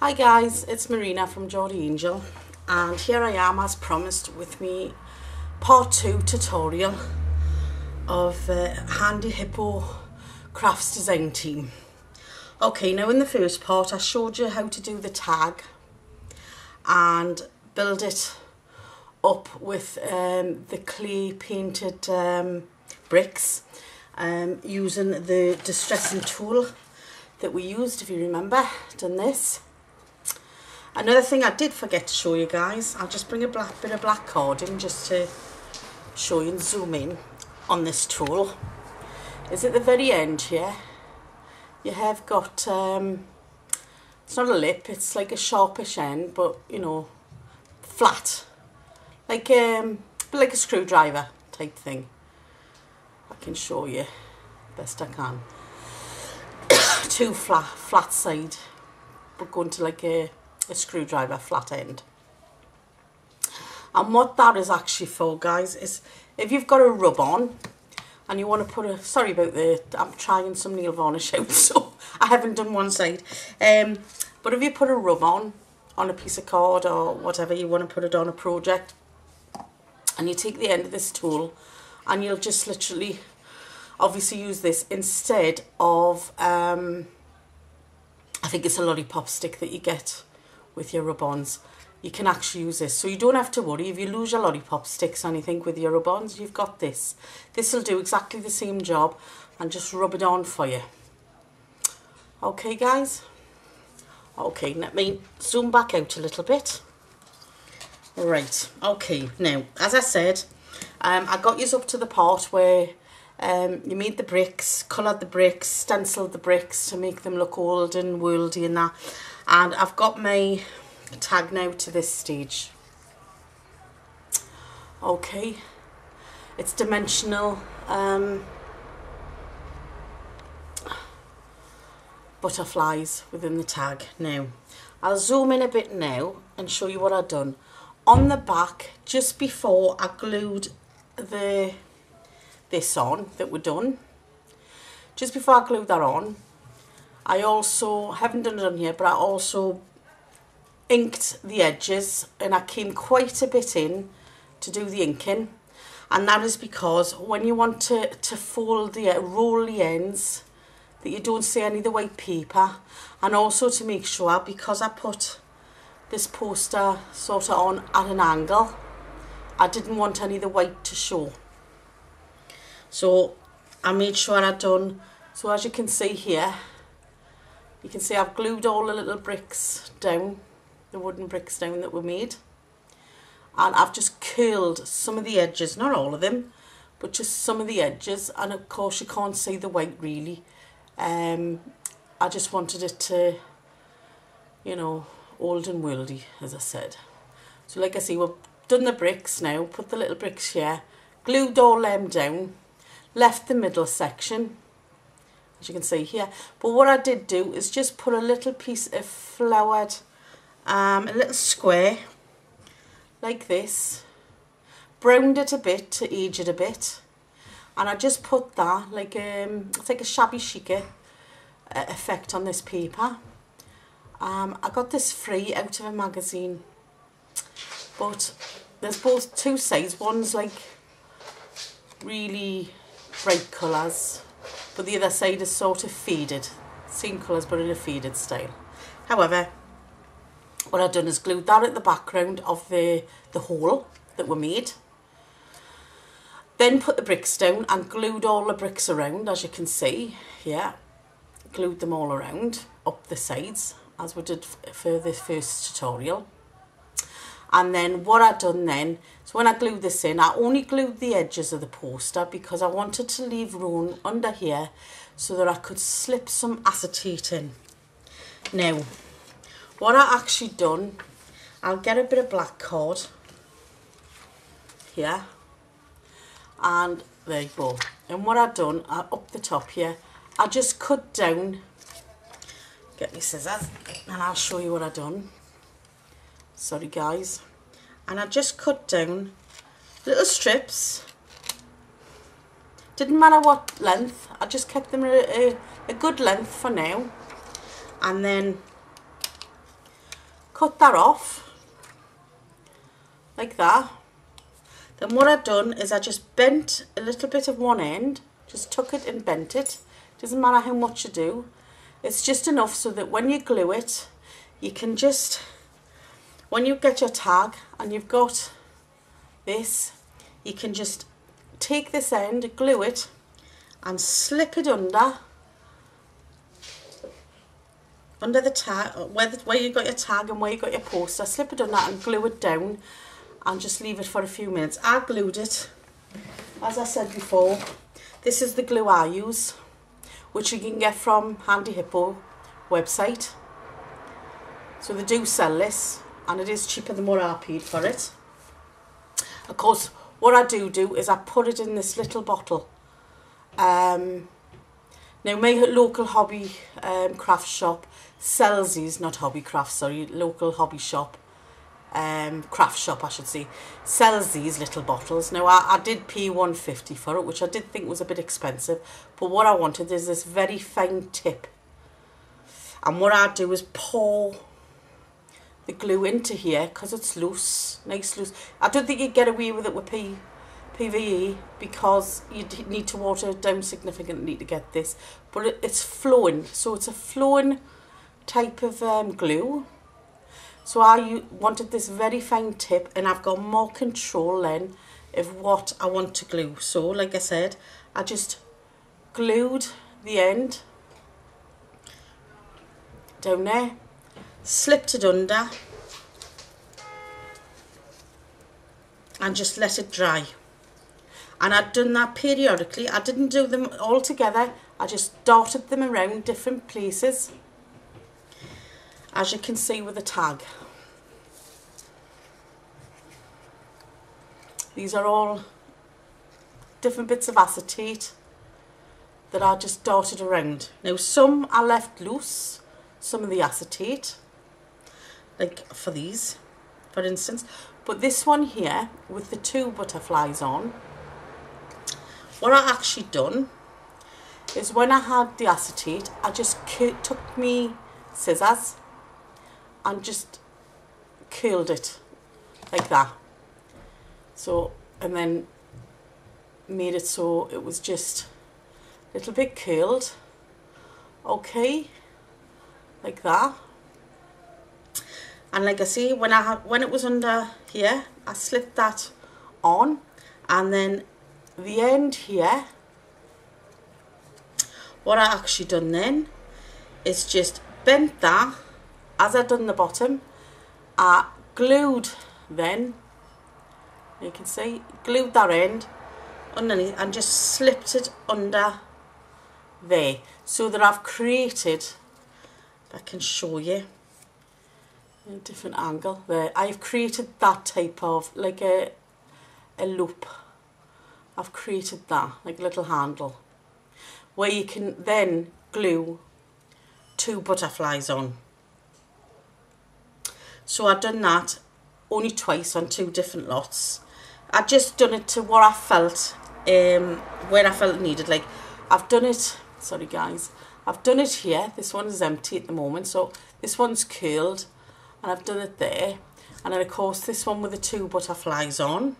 Hi guys, it's Marina from Geordie Angel and here I am as promised with me part 2 tutorial of uh, Handy Hippo Crafts Design Team. Okay, now in the first part I showed you how to do the tag and build it up with um, the clay painted um, bricks um, using the distressing tool that we used if you remember, done this Another thing I did forget to show you guys, I'll just bring a black bit of black carding just to show you and zoom in on this tool, is at the very end here, you have got, um, it's not a lip, it's like a sharpish end, but you know, flat, like, um, like a screwdriver type thing. I can show you best I can. Two flat, flat side, but going to like a a screwdriver flat end. And what that is actually for, guys, is if you've got a rub on and you want to put a, sorry about the, I'm trying some nail varnish out, so I haven't done one side. Um, but if you put a rub on, on a piece of card or whatever you want to put it on a project, and you take the end of this tool and you'll just literally obviously use this instead of um, I think it's a lollipop stick that you get with your rub-ons, you can actually use this. So you don't have to worry if you lose your lollipop sticks or anything with your rub-ons, you've got this. This will do exactly the same job and just rub it on for you. Okay guys? Okay, let me zoom back out a little bit. Right, okay, now, as I said, um, I got you up to the part where um, you made the bricks, coloured the bricks, stenciled the bricks to make them look old and worldy and that and I've got my tag now to this stage. Okay. It's dimensional um, butterflies within the tag. Now I'll zoom in a bit now and show you what I've done. On the back just before I glued the this on that we're done just before I glued that on I also, haven't done it on here, but I also inked the edges and I came quite a bit in to do the inking. And that is because when you want to, to fold the, roll the ends, that you don't see any of the white paper. And also to make sure, because I put this poster sort of on at an angle, I didn't want any of the white to show. So I made sure I'd done, so as you can see here, you can see I've glued all the little bricks down, the wooden bricks down that were made. And I've just curled some of the edges, not all of them, but just some of the edges. And of course you can't see the white really. Um, I just wanted it to, you know, old and worldy, as I said. So like I say, we've done the bricks now, put the little bricks here, glued all them down, left the middle section, as you can see here. But what I did do is just put a little piece of flowered, um, a little square, like this, browned it a bit to age it a bit, and I just put that, like um, it's like a shabby chic uh, effect on this paper. Um, I got this free out of a magazine, but there's both two sides. One's like really bright colours but the other side is sort of faded. Same colours but in a faded style. However, what I've done is glued that at the background of the, the hole that were made. Then put the bricks down and glued all the bricks around, as you can see. Yeah, glued them all around, up the sides, as we did for the first tutorial. And then what I've done then, so when I glued this in, I only glued the edges of the poster because I wanted to leave room under here so that I could slip some acetate in. Now, what I actually done, I'll get a bit of black cord here and there you go. And what I've done, uh, up the top here, I just cut down, get my scissors, and I'll show you what I've done sorry guys. And I just cut down little strips. Didn't matter what length. I just kept them a, a, a good length for now. And then cut that off. Like that. Then what I've done is I just bent a little bit of one end. Just took it and bent it. Doesn't matter how much you do. It's just enough so that when you glue it you can just when you get your tag and you've got this you can just take this end glue it and slip it under under the tag, uh, where, the, where you got your tag and where you got your poster, slip it that and glue it down and just leave it for a few minutes. I glued it, as I said before, this is the glue I use, which you can get from Handy Hippo website. So they do sell this and it is cheaper than what I paid for it. Of course, what I do do is I put it in this little bottle. Um, now my local hobby um, craft shop sells these, not hobby craft, sorry, local hobby shop, um, craft shop I should say, sells these little bottles. Now I, I did pay 150 for it, which I did think was a bit expensive, but what I wanted is this very fine tip. And what I do is pour the glue into here because it's loose, nice loose. I don't think you'd get away with it with P, PVA because you need to water it down significantly to get this. But it, it's flowing, so it's a flowing type of um, glue. So I wanted this very fine tip and I've got more control then of what I want to glue. So like I said, I just glued the end down there, slipped it under and just let it dry. And I'd done that periodically. I didn't do them all together. I just dotted them around different places as you can see with the tag. These are all different bits of acetate that are just dotted around. Now some are left loose, some of the acetate, like for these, for instance. But this one here, with the two butterflies on, what I actually done is when I had the acetate, I just took me scissors and just curled it like that. So, and then made it so it was just a little bit curled. Okay, like that. And like I say, when I when it was under here, I slipped that on, and then the end here. What I actually done then is just bent that as I done the bottom, I glued then, you can see, glued that end underneath and just slipped it under there so that I've created, I can show you, a different angle there, I've created that type of, like a, a loop. I've created that, like a little handle, where you can then glue two butterflies on. So I've done that only twice on two different lots. I've just done it to what I felt, um, where I felt needed. Like I've done it, sorry guys, I've done it here. This one is empty at the moment. So this one's curled and I've done it there. And then of course this one with the two butterflies on.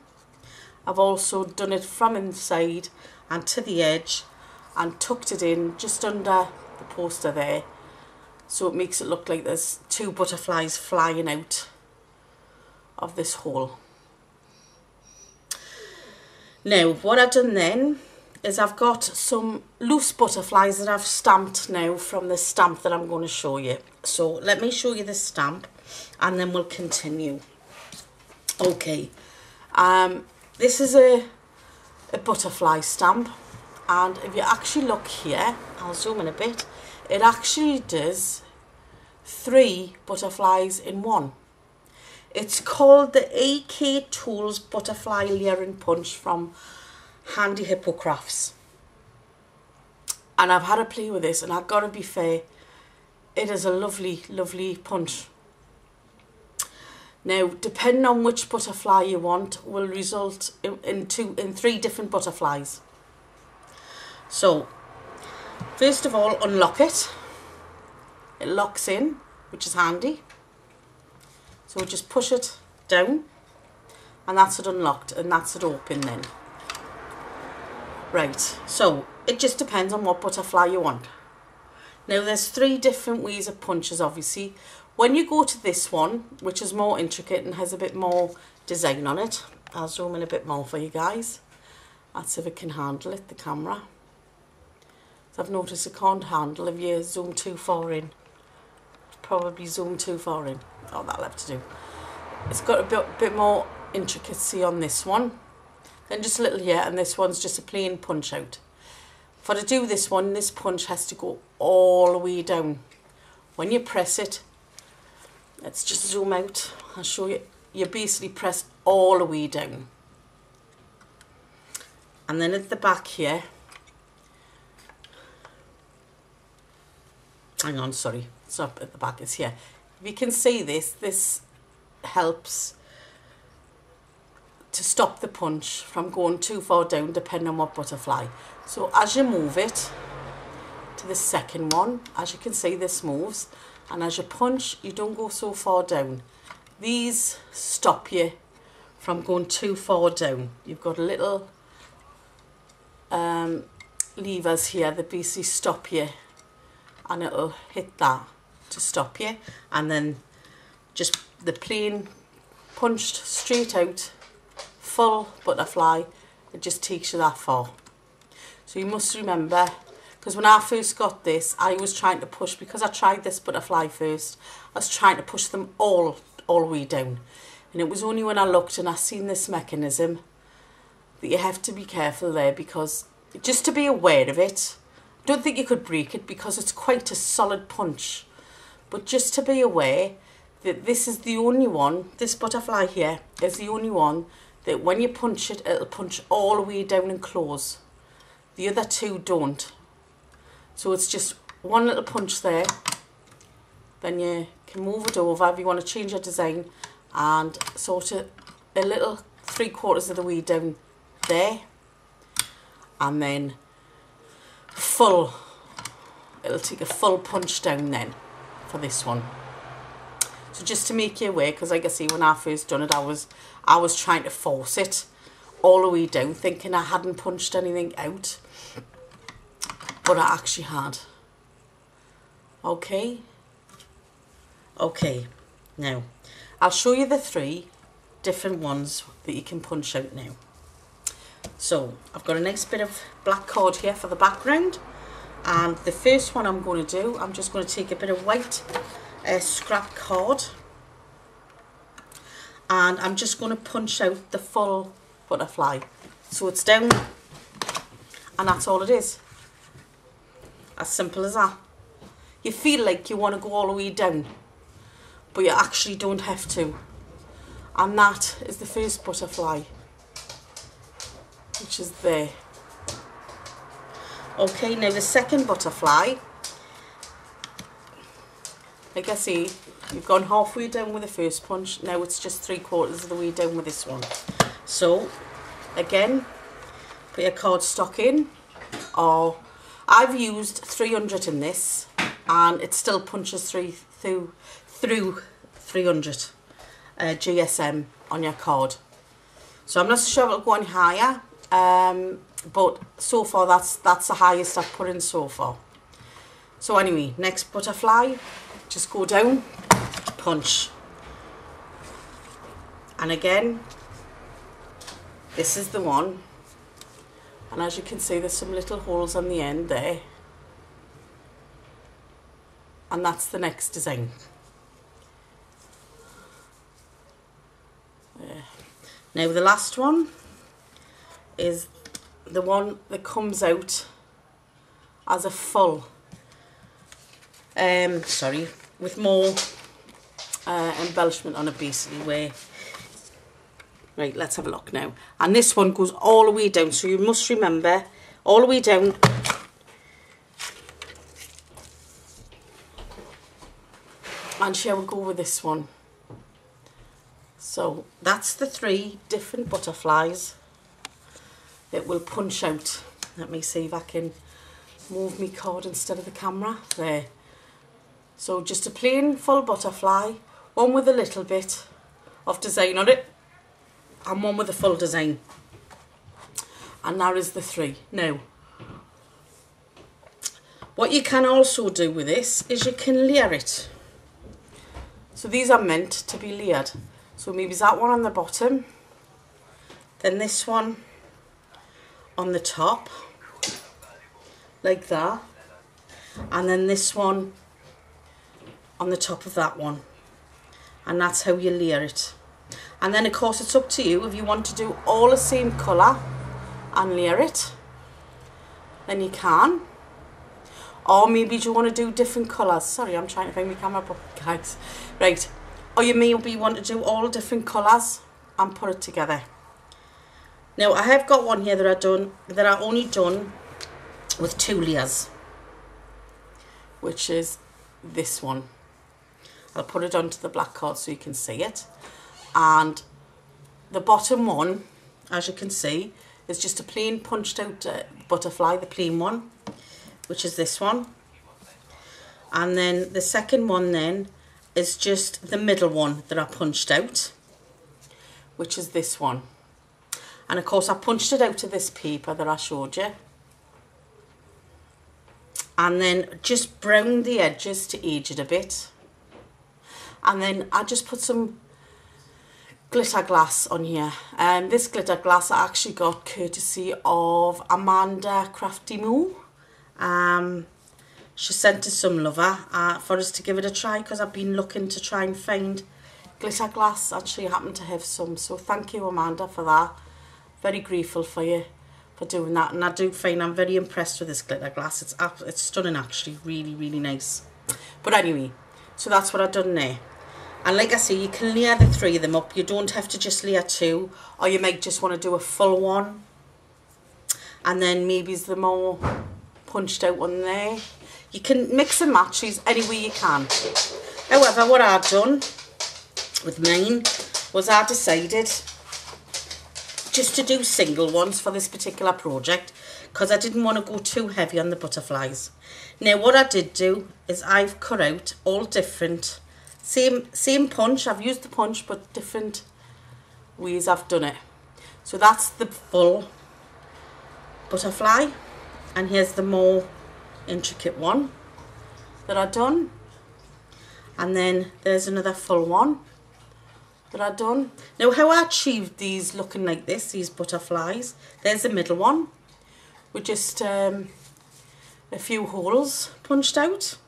I've also done it from inside and to the edge and tucked it in just under the poster there so it makes it look like there's two butterflies flying out of this hole. Now what I've done then is I've got some loose butterflies that I've stamped now from the stamp that I'm going to show you. So let me show you the stamp and then we'll continue. Okay, um, this is a, a butterfly stamp and if you actually look here, I'll zoom in a bit, it actually does three butterflies in one. It's called the EK Tools Butterfly Layering Punch from Handy Hippo Crafts. And I've had a play with this and I've got to be fair, it is a lovely, lovely punch. Now, depending on which butterfly you want, will result in, in, two, in three different butterflies. So, first of all, unlock it. It locks in, which is handy. So we'll just push it down and that's it unlocked and that's it open then. Right, so it just depends on what butterfly you want. Now there's three different ways of punches obviously. When you go to this one, which is more intricate and has a bit more design on it, I'll zoom in a bit more for you guys. That's if it can handle it, the camera. So I've noticed it can't handle if you zoom too far in. Probably zoom too far in. Oh, that'll have to do. It's got a bit, bit more intricacy on this one. Then just a little here, and this one's just a plain punch out. For to do this one, this punch has to go all the way down. When you press it, let's just zoom out. I'll show you. You basically press all the way down. And then at the back here, hang on, sorry, it's up at the back, it's here. If you can see this, this helps to stop the punch from going too far down depending on what butterfly. So as you move it to the second one, as you can see this moves and as you punch you don't go so far down. These stop you from going too far down. You've got a little um, levers here that basically stop you and it'll hit that to stop you and then just the plain punched straight out full butterfly it just takes you that far so you must remember because when I first got this I was trying to push because I tried this butterfly first I was trying to push them all all the way down and it was only when I looked and I seen this mechanism that you have to be careful there because just to be aware of it don't think you could break it because it's quite a solid punch. But just to be aware that this is the only one, this butterfly here is the only one that when you punch it, it'll punch all the way down and close. The other two don't. So it's just one little punch there. Then you can move it over if you want to change your design and sort of a little three quarters of the way down there. And then full, it'll take a full punch down then for this one. So just to make you aware, because like I say, when I first done it, I was, I was trying to force it all the way down, thinking I hadn't punched anything out. But I actually had. Okay. Okay. Now, I'll show you the three different ones that you can punch out now. So I've got a nice bit of black cord here for the background and the first one I'm going to do, I'm just going to take a bit of white uh, scrap cord and I'm just going to punch out the full butterfly. So it's down and that's all it is. As simple as that. You feel like you want to go all the way down but you actually don't have to. And that is the first butterfly which is there. Okay, now the second butterfly, like I say, you've gone halfway down with the first punch, now it's just three quarters of the way down with this one. So, again, put your cardstock in, or I've used 300 in this, and it still punches through, through, through 300 uh, GSM on your card. So I'm not sure it'll go any higher, um, but so far that's that's the highest I've put in so far. So anyway, next butterfly, just go down, punch. And again, this is the one. And as you can see, there's some little holes on the end there. And that's the next design. There. Now the last one is the one that comes out as a full um sorry with more uh, embellishment on it basically where right let's have a look now and this one goes all the way down so you must remember all the way down and shall we go with this one so that's the three different butterflies it will punch out. Let me see if I can move my card instead of the camera. There. So just a plain full butterfly. one with a little bit of design on it and one with a full design. And that is the three. Now, what you can also do with this is you can layer it. So these are meant to be layered. So maybe that one on the bottom, then this one on the top, like that, and then this one on the top of that one. And that's how you layer it. And then of course it's up to you if you want to do all the same colour and layer it, then you can. Or maybe you want to do different colours. Sorry, I'm trying to bring my camera, but guys. Right. Or you maybe want to do all different colours and put it together. Now, I have got one here that I done that I only done with two layers. Which is this one. I'll put it onto the black card so you can see it. And the bottom one, as you can see, is just a plain punched out uh, butterfly, the plain one which is this one. And then the second one then is just the middle one that I punched out, which is this one. And of course I punched it out of this paper that I showed you. And then just brown the edges to age it a bit. And then I just put some glitter glass on here. Um, this glitter glass I actually got courtesy of Amanda Crafty Moo. Um, she sent us some lover uh, for us to give it a try because I've been looking to try and find glitter glass and she happened to have some. So thank you Amanda for that. Very grateful for you for doing that. And I do find I'm very impressed with this glitter glass. It's, it's stunning actually. Really, really nice. But anyway, so that's what I've done there. And like I say, you can layer the three of them up. You don't have to just layer two or you might just want to do a full one. And then maybe the more punched out one there. You can mix and match these any way you can. However, what I've done with mine was I decided just to do single ones for this particular project because I didn't want to go too heavy on the butterflies. Now what I did do is I've cut out all different, same, same punch, I've used the punch but different ways I've done it. So that's the full butterfly and here's the more intricate one that I've done and then there's another full one that I've done. Now how I achieved these looking like this, these butterflies, there's the middle one with just um, a few holes punched out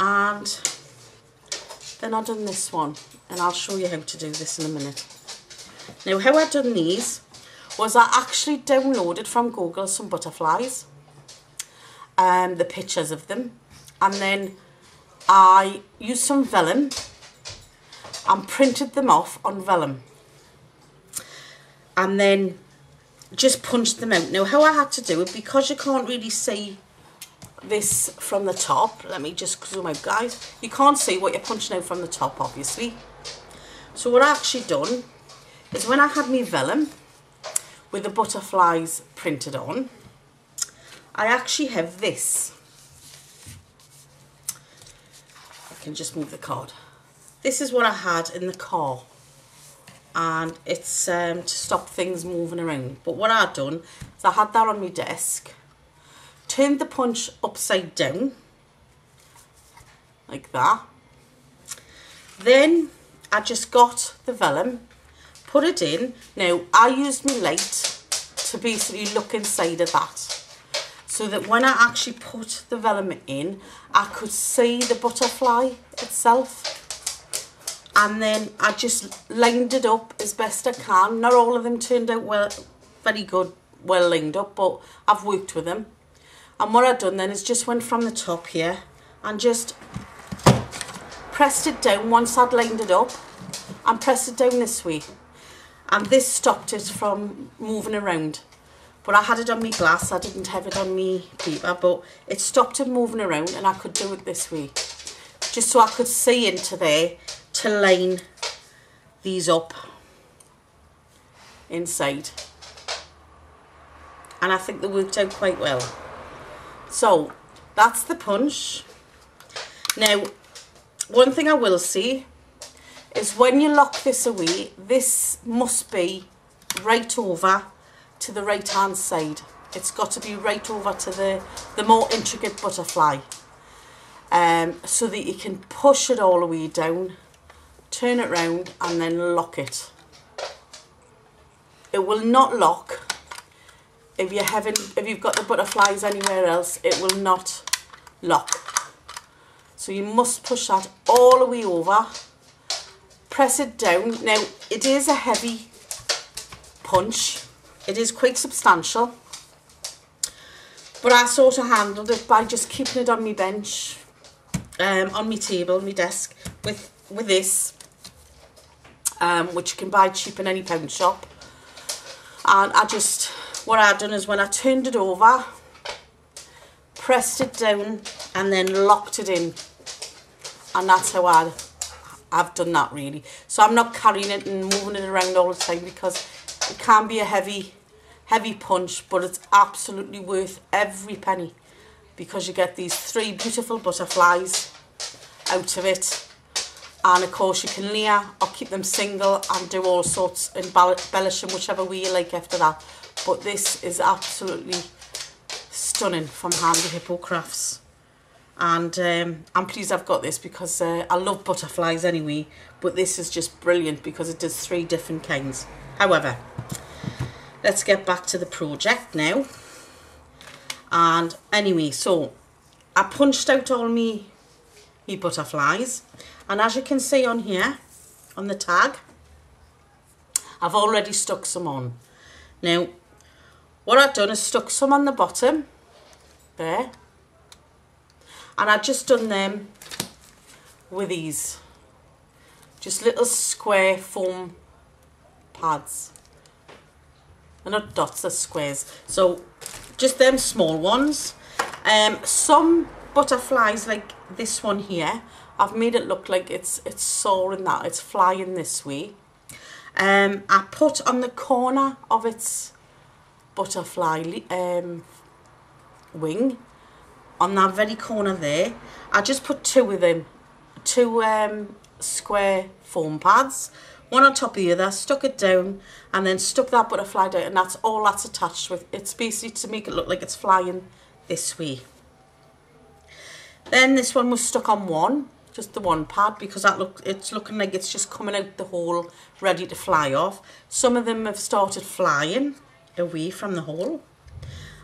and then I've done this one and I'll show you how to do this in a minute. Now how I've done these was I actually downloaded from Google some butterflies, um, the pictures of them, and then I used some vellum and printed them off on vellum. And then just punched them out. Now how I had to do it, because you can't really see this from the top, let me just zoom out guys, you can't see what you're punching out from the top obviously. So what I actually done is when I had my vellum, with the butterflies printed on. I actually have this. I can just move the card. This is what I had in the car and it's um, to stop things moving around. But what I've done is I had that on my desk, turned the punch upside down, like that. Then I just got the vellum put it in. Now, I used my light to basically look inside of that. So that when I actually put the vellum in, I could see the butterfly itself. And then I just lined it up as best I can. Not all of them turned out well, very good, well lined up, but I've worked with them. And what I've done then is just went from the top here and just pressed it down once I'd lined it up and pressed it down this way. And this stopped it from moving around. But I had it on my glass I didn't have it on me paper but it stopped it moving around and I could do it this way. Just so I could see into there to line these up inside. And I think they worked out quite well so that's the punch now one thing I will see is when you lock this away, this must be right over to the right hand side. It's got to be right over to the, the more intricate butterfly. Um, so that you can push it all the way down, turn it round and then lock it. It will not lock if you haven't if you've got the butterflies anywhere else it will not lock. So you must push that all the way over. Press it down. Now it is a heavy punch. It is quite substantial. But I sort of handled it by just keeping it on my bench um, on my table my desk with with this um, which you can buy cheap in any pound shop. And I just what I've done is when I turned it over, pressed it down and then locked it in. And that's how I, I've done that really. So I'm not carrying it and moving it around all the time because it can be a heavy, heavy punch, but it's absolutely worth every penny because you get these three beautiful butterflies out of it. And of course you can layer or keep them single and do all sorts and embellish them whichever way you like after that but this is absolutely stunning from Handy Hippo Crafts and um, I'm pleased I've got this because uh, I love butterflies anyway but this is just brilliant because it does three different kinds. However let's get back to the project now. And anyway so I punched out all me me butterflies. And as you can see on here on the tag I've already stuck some on. Now what I've done is stuck some on the bottom, there, and I've just done them with these, just little square foam pads. They're not dots, they're squares. So just them small ones. Um, some butterflies like this one here, I've made it look like it's it's soaring that, it's flying this way. Um, I put on the corner of its butterfly um, wing on that very corner there. I just put two of them, two um, square foam pads, one on top of the other, stuck it down and then stuck that butterfly down and that's all that's attached with. It's basically to make it look like it's flying this way. Then this one was stuck on one, just the one pad because that look it's looking like it's just coming out the hole ready to fly off. Some of them have started flying away from the hole.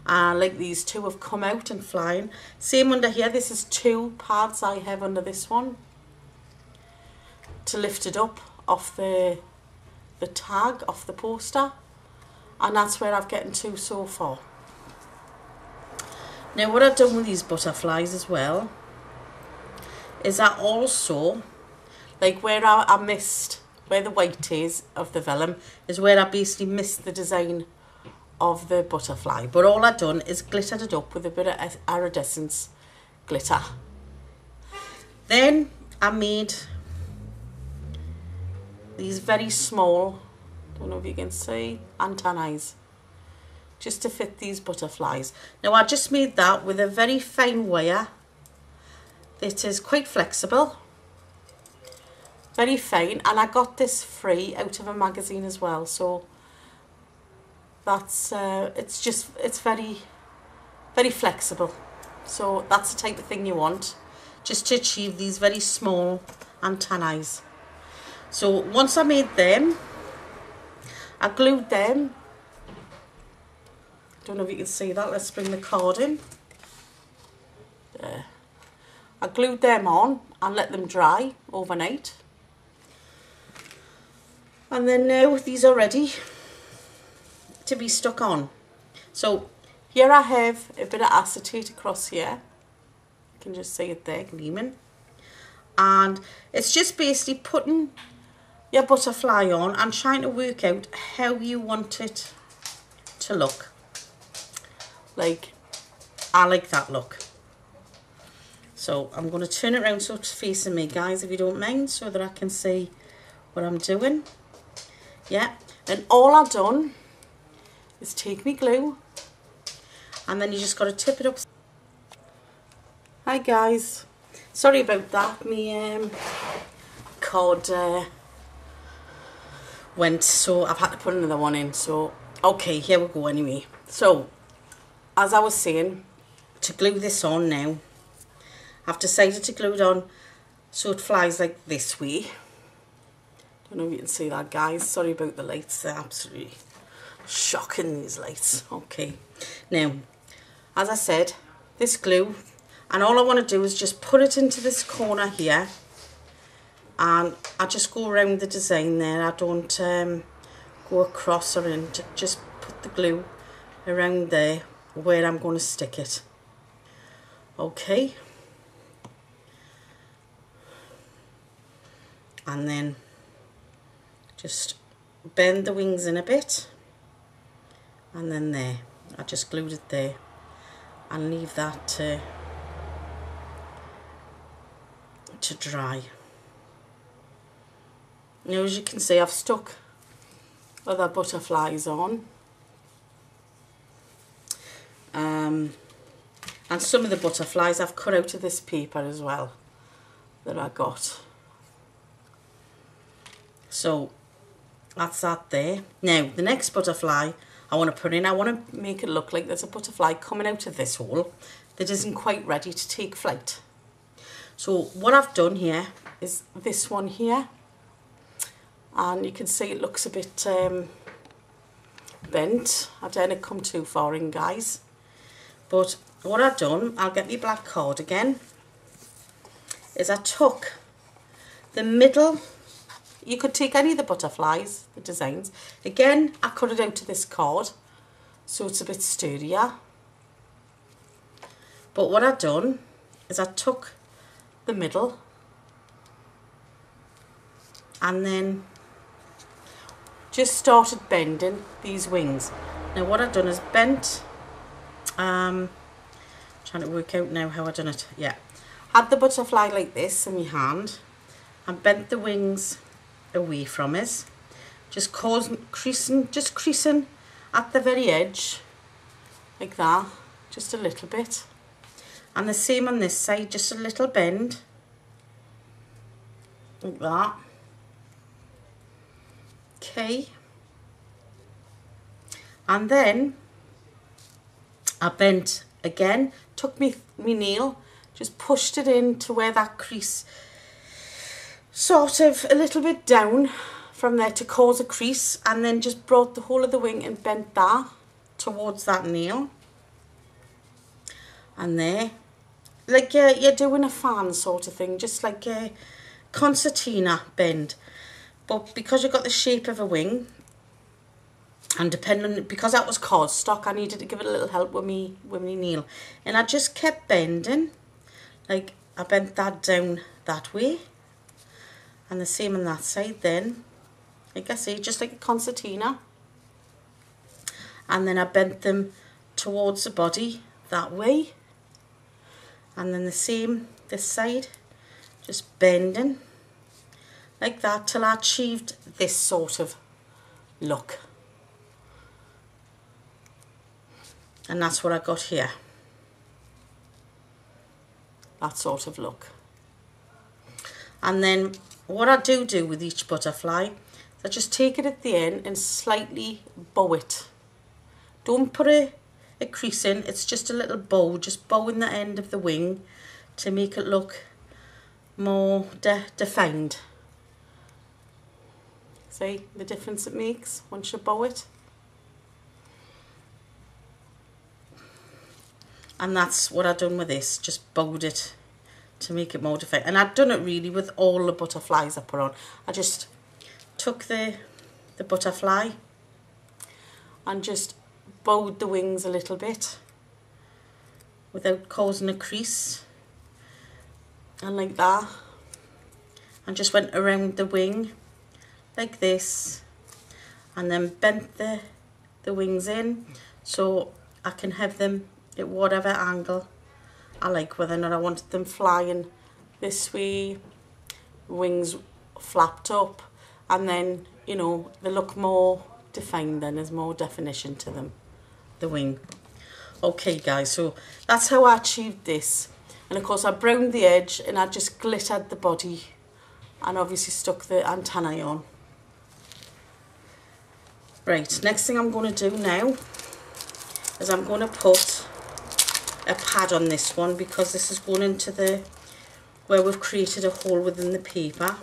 Uh, like these two have come out and flying. Same under here, this is two pads I have under this one to lift it up off the the tag off the poster and that's where I've gotten to so far. Now what I've done with these butterflies as well is that also like where I, I missed where the white is of the vellum is where I basically missed the design of the butterfly. But all I've done is glittered it up with a bit of iridescence glitter. Then I made these very small, don't know if you can see, antennae just to fit these butterflies. Now I just made that with a very fine wire that is quite flexible, very fine, and I got this free out of a magazine as well. So that's uh, it's just it's very very flexible. So that's the type of thing you want just to achieve these very small antennae so once I made them I glued them. Don't know if you can see that let's bring the card in. There I glued them on and let them dry overnight. And then now these are ready to be stuck on. So here I have a bit of acetate across here. You can just see it there gleaming. And it's just basically putting your butterfly on and trying to work out how you want it to look. Like, I like that look. So I'm going to turn it around so it's facing me, guys, if you don't mind, so that I can see what I'm doing. Yeah, and all I've done is take me glue and then you just got to tip it up. Hi guys. Sorry about that. Me um, cord uh, went, so I've had to put another one in. So, okay, here we go anyway. So, as I was saying, to glue this on now, I've decided to glue it on so it flies like this way. Don't know if you can see that, guys. Sorry about the lights. They're absolutely shocking, these lights. Okay. Now, as I said, this glue, and all I want to do is just put it into this corner here. And I just go around the design there. I don't um, go across or in. Just put the glue around there where I'm going to stick it. Okay. And then just bend the wings in a bit and then there I just glued it there. And leave that to, to dry. Now as you can see I've stuck other butterflies on. Um, and some of the butterflies I've cut out of this paper as well that I got. So that's that there. Now, the next butterfly I want to put in, I want to make it look like there's a butterfly coming out of this hole that isn't quite ready to take flight. So what I've done here is this one here. And you can see it looks a bit um, bent. I didn't come too far in, guys. But what I've done, I'll get my black card again, is I took the middle you could take any of the butterflies, the designs. Again, I cut it out to this card, so it's a bit sturdier. But what I've done is I took the middle and then just started bending these wings. Now what I've done is bent, um, trying to work out now how I've done it, yeah. Had the butterfly like this in my hand and bent the wings away from us. Just causing, creasing, just creasing at the very edge, like that, just a little bit. And the same on this side, just a little bend, like that. Okay. And then I bent again, took me, me nail, just pushed it in to where that crease sort of a little bit down from there to cause a crease and then just brought the whole of the wing and bent that towards that nail. And there like uh, you're doing a fan sort of thing just like a concertina bend. But because you've got the shape of a wing and depending because that was cardstock I needed to give it a little help with me with me nail. And I just kept bending like I bent that down that way and the same on that side then like I say just like a concertina. And then I bent them towards the body that way. And then the same this side just bending like that till I achieved this sort of look. And that's what I got here. That sort of look. And then what I do do with each butterfly is I just take it at the end and slightly bow it. Don't put a, a crease in, it's just a little bow, just bowing the end of the wing to make it look more de defined. See the difference it makes once you bow it? And that's what I've done with this, just bowed it to make it more defined. And I've done it really with all the butterflies I put on. I just took the, the butterfly and just bowed the wings a little bit without causing a crease and like that and just went around the wing like this and then bent the the wings in so I can have them at whatever angle I like whether or not I wanted them flying this way, wings flapped up, and then, you know, they look more defined then, there's more definition to them, the wing. Okay guys, so that's how I achieved this. And of course I browned the edge and I just glittered the body and obviously stuck the antennae on. Right, next thing I'm going to do now is I'm going to put a pad on this one because this is going into the where we've created a hole within the paper.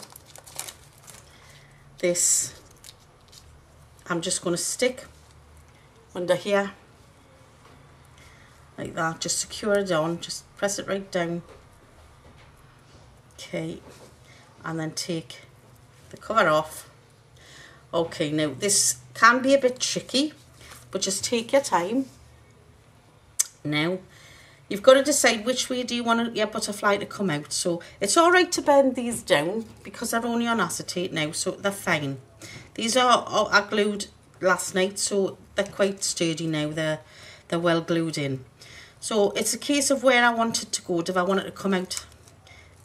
This I'm just going to stick under here like that just secure it on just press it right down. Okay and then take the cover off. Okay now this can be a bit tricky but just take your time. Now you've got to decide which way do you want your butterfly to come out so it's all right to bend these down because they're only on acetate now so they're fine these are, are glued last night so they're quite sturdy now they're they're well glued in so it's a case of where I want it to go. Do I want it to come out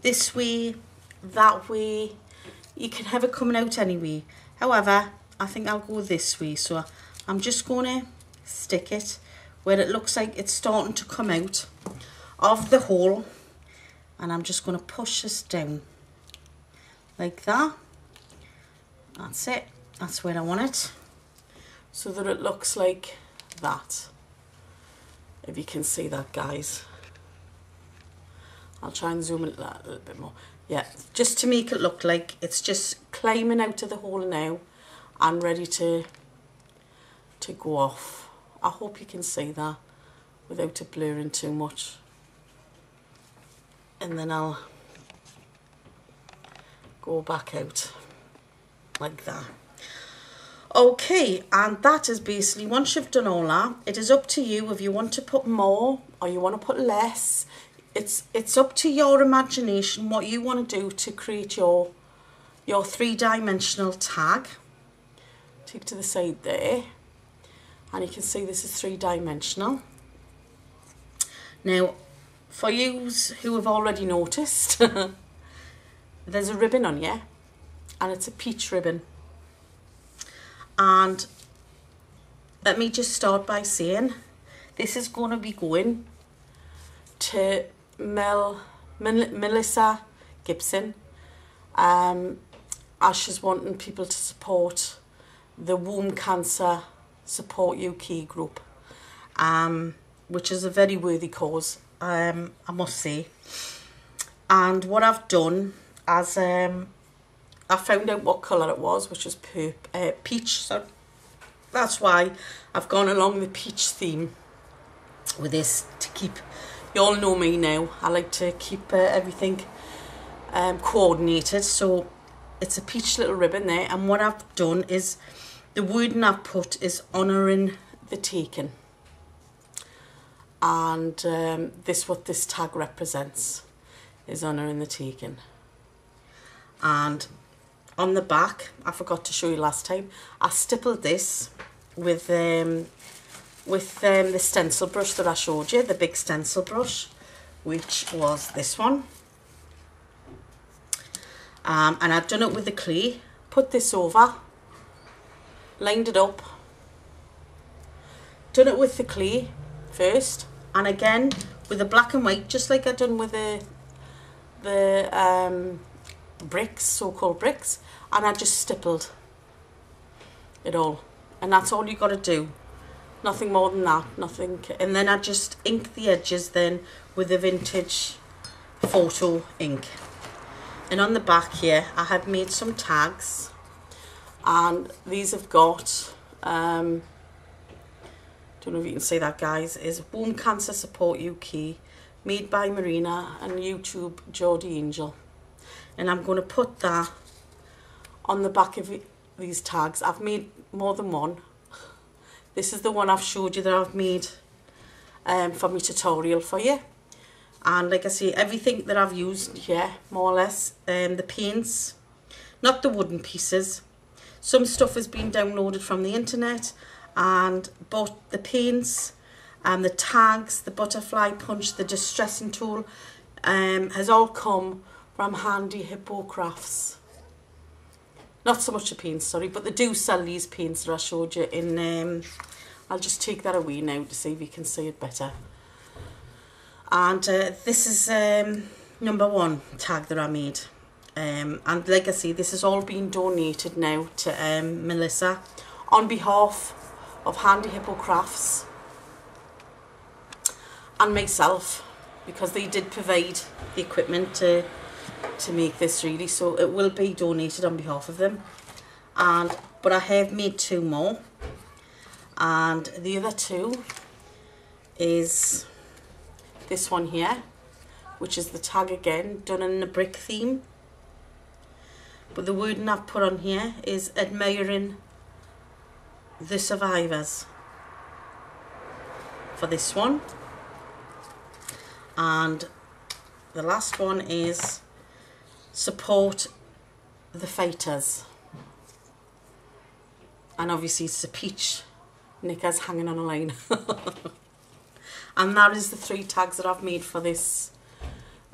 this way, that way? You can have it coming out anyway. However, I think I'll go this way. So I'm just going to stick it where it looks like it's starting to come out of the hole. And I'm just going to push this down like that. That's it. That's where I want it. So that it looks like that if you can see that guys I'll try and zoom in a little bit more yeah just to make it look like it's just climbing out of the hole now and ready to to go off I hope you can see that without it blurring too much and then I'll go back out like that Okay, and that is basically, once you've done all that, it is up to you if you want to put more or you want to put less. It's it's up to your imagination what you want to do to create your your three-dimensional tag. Take to the side there. And you can see this is three-dimensional. Now, for you who have already noticed, there's a ribbon on you, and it's a peach ribbon. And let me just start by saying this is going to be going to Mel, Mel Melissa Gibson. Um, as she's wanting people to support the Womb Cancer Support UK group, um, which is a very worthy cause, um, I must say. And what I've done as um, I found out what colour it was, which is purp uh, peach. So that's why I've gone along the peach theme with this to keep, you all know me now, I like to keep uh, everything um, coordinated. So it's a peach little ribbon there. And what I've done is, the wording I've put is honouring the taken. And um, this what this tag represents, is honouring the taken. And on the back, I forgot to show you last time, I stippled this with um, with um, the stencil brush that I showed you, the big stencil brush, which was this one. Um, and I've done it with the clay, put this over, lined it up, done it with the clay first, and again with the black and white, just like I done with the the um, bricks, so-called bricks, and I just stippled it all. And that's all you got to do. Nothing more than that, nothing. And then I just ink the edges then with the vintage photo ink. And on the back here, I have made some tags. And these have got, um, don't know if you can see that guys, is Womb Cancer Support UK, made by Marina and YouTube Geordie Angel and I'm going to put that on the back of these tags. I've made more than one. This is the one I've showed you that I've made um, for my tutorial for you. And like I say, everything that I've used here, more or less, um, the paints, not the wooden pieces. Some stuff has been downloaded from the internet, and but the paints and the tags, the butterfly punch, the distressing tool, um, has all come from Handy Hippo Crafts. Not so much the paints, sorry, but they do sell these paints that I showed you in... Um, I'll just take that away now to see if you can see it better. And uh, this is um, number one tag that I made. Um, and like I say, this has all been donated now to um, Melissa on behalf of Handy Hippo Crafts and myself because they did provide the equipment to to make this really so it will be donated on behalf of them. And but I have made two more. And the other two is this one here which is the tag again done in the brick theme. But the wording I've put on here is admiring the survivors for this one. And the last one is support the fighters. And obviously it's a peach knickers hanging on a line. And that is the three tags that I've made for this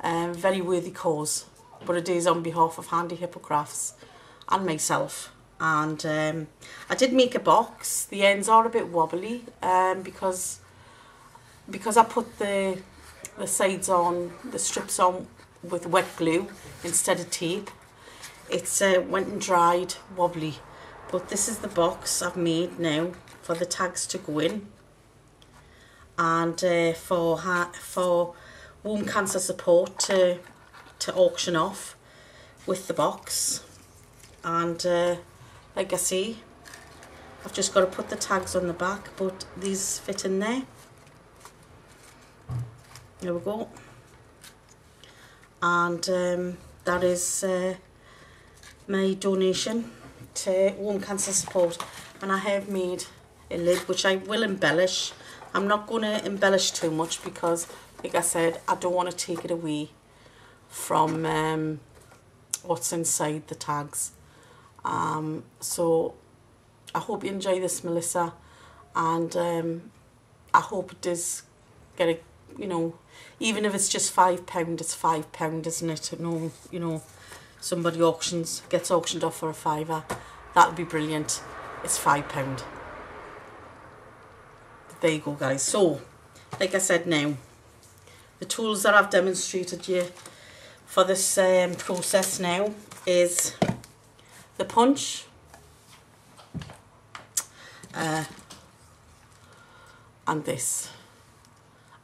um, very worthy cause. But it is on behalf of Handy Hippo Crafts and myself and um, I did make a box the ends are a bit wobbly um, because because I put the the sides on, the strips on with wet glue instead of tape. It's uh, went and dried, wobbly. But this is the box I've made now for the tags to go in. And uh, for for womb cancer support to, to auction off with the box. And uh, like I say, I've just got to put the tags on the back, but these fit in there. There we go. And um, that is uh, my donation to Womb Cancer Support. And I have made a lid which I will embellish. I'm not going to embellish too much because, like I said, I don't want to take it away from um, what's inside the tags. Um, so I hope you enjoy this, Melissa. And um, I hope it does get a you know, even if it's just five pound, it's five pound, isn't it? No, you know, somebody auctions, gets auctioned off for a fiver. That would be brilliant. It's five pound. There you go, guys. So, like I said now, the tools that I've demonstrated you for this um, process now is the punch, uh, and this.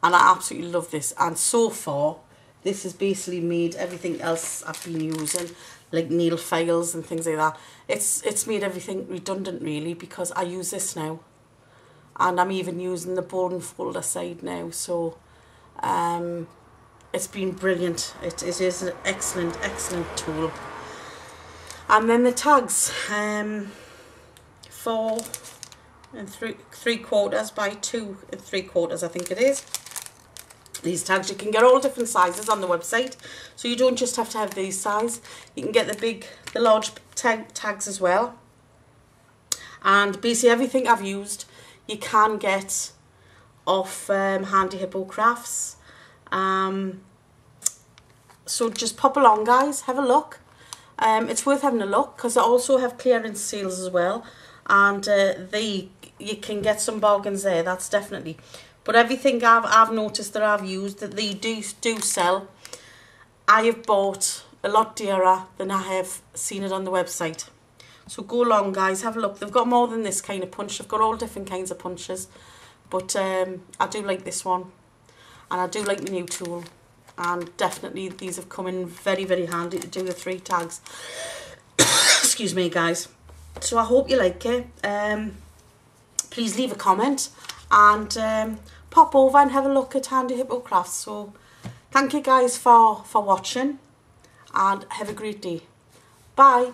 And I absolutely love this. And so far this has basically made everything else I've been using like nail files and things like that it's it's made everything redundant really because I use this now. And I'm even using the bone folder side now so um, it's been brilliant. It, it is an excellent excellent tool and then the tags um, four and three three quarters by two and three quarters I think it is these tags. You can get all different sizes on the website. So you don't just have to have these size. You can get the big, the large tag tags as well. And basically everything I've used, you can get off um, Handy Hippo Crafts. Um, so just pop along guys, have a look. Um, it's worth having a look because I also have clearance sales as well. And uh, they, you can get some bargains there, that's definitely. But everything I've, I've noticed that I've used that they do, do sell, I have bought a lot dearer than I have seen it on the website. So go along guys, have a look. They've got more than this kind of punch. They've got all different kinds of punches. But um, I do like this one. And I do like the new tool. and definitely these have come in very very handy to do the three tags. Excuse me guys. So i hope you like it. Um please leave a comment and um pop over and have a look at handy hippo crafts. So thank you guys for for watching and have a great day. Bye.